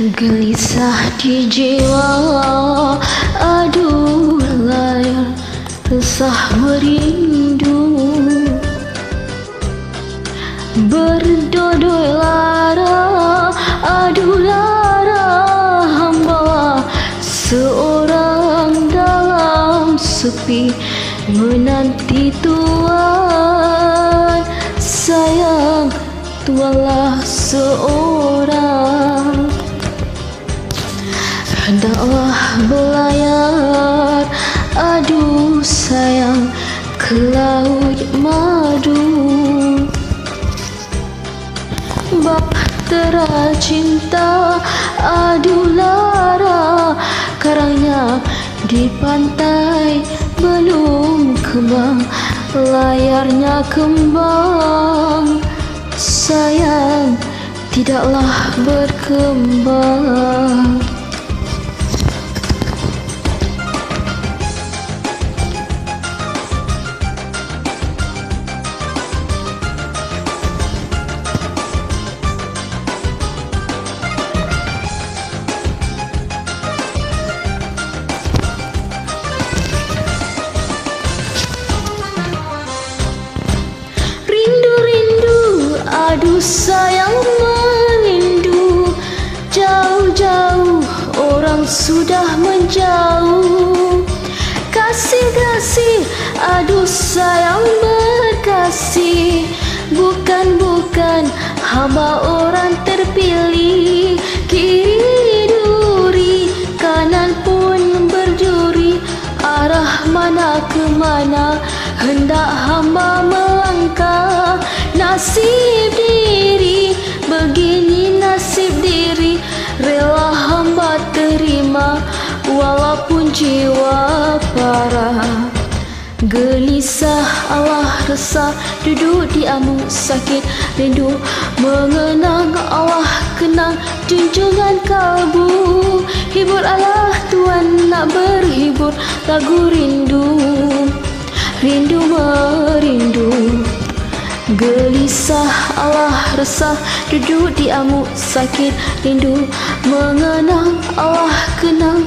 Gelisah di jiwa Aduh layar Resah merindu. Berdodoi lara Aduh lara Hamba Seorang dalam sepi Menanti Tuhan Hendaklah belayar Aduh sayang Ke laut madu. Bahtera cinta Aduh lara Karangnya di pantai Belum kembang Layarnya kembang. Sayang Tidaklah berkembang Sayang merindu. Jauh-jauh orang sudah menjauh. Kasih-kasih aduh sayang berkasih. Bukan-bukan hamba orang terpilih. Kiri duri kanan pun berduri Arah mana ke mana hendak hamba melangkah. Nasib walaupun jiwa parah. Gelisah Allah resah duduk di amuk sakit. Rindu Mengenang Allah kenang junjungan kalbu Hibur Allah Tuhan nak berhibur lagu rindu. Rindu merindu. Gelisah Allah resah Duduk di amuk sakit. Rindu Mengenang Allah kenang